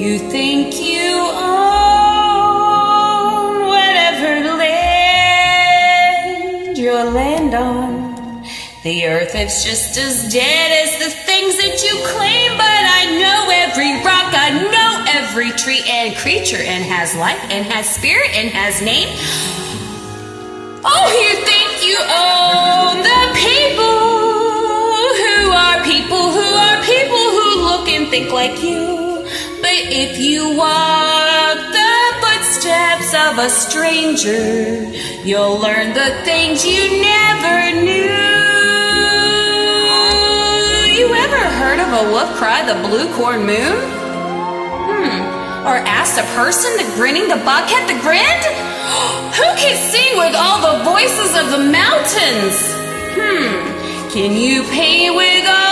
You think you own whatever land you'll land on. The earth is just as dead as the things that you claim, but I know every rock, I know every tree and creature, and has life, and has spirit, and has name. Oh, you think you own the people who are people who are people who look and think like you. If you walk the footsteps of a stranger, you'll learn the things you never knew. You ever heard of a wolf cry the blue corn moon? Hmm. Or asked a person the grinning the bobcat the grinned? Who can sing with all the voices of the mountains? Hmm. Can you paint with all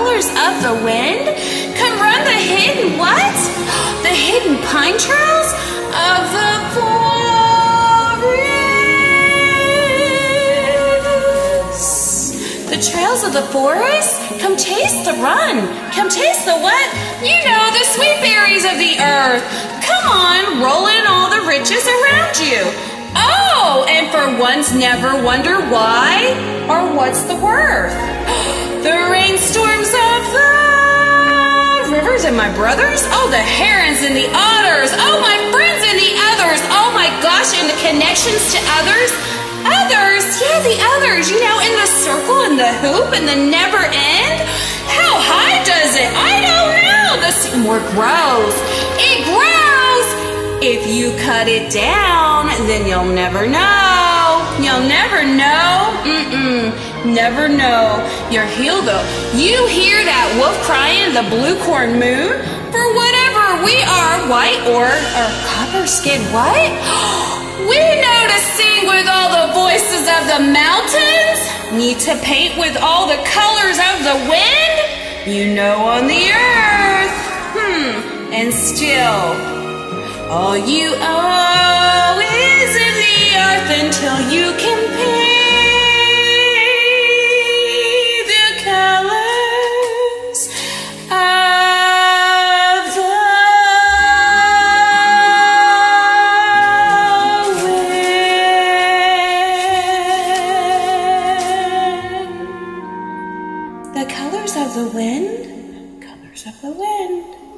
colors of the wind? Come run the hidden what? The hidden pine trails of the forest. The trails of the forest? Come taste the run. Come taste the what? You know, the sweet berries of the earth. Come on, roll in all the riches around you. Oh, and for once never wonder why or what's the worth. My brothers. Oh, the herons and the otters. Oh, my friends and the others. Oh my gosh, and the connections to others. Others, yeah, the others, you know, in the circle and the hoop and the never end. How high does it? I don't know. The sycamore grows. It grows. If you cut it down, then you'll never know. You'll never know. Mm-mm never know your heel though. You hear that wolf crying, the blue corn moon? For whatever we are, white or, or copper skin, what? We know to sing with all the voices of the mountains, need to paint with all the colors of the wind, you know on the earth. Hmm, and still, all you owe is in the earth until you can paint. colors of the wind, colors of the wind.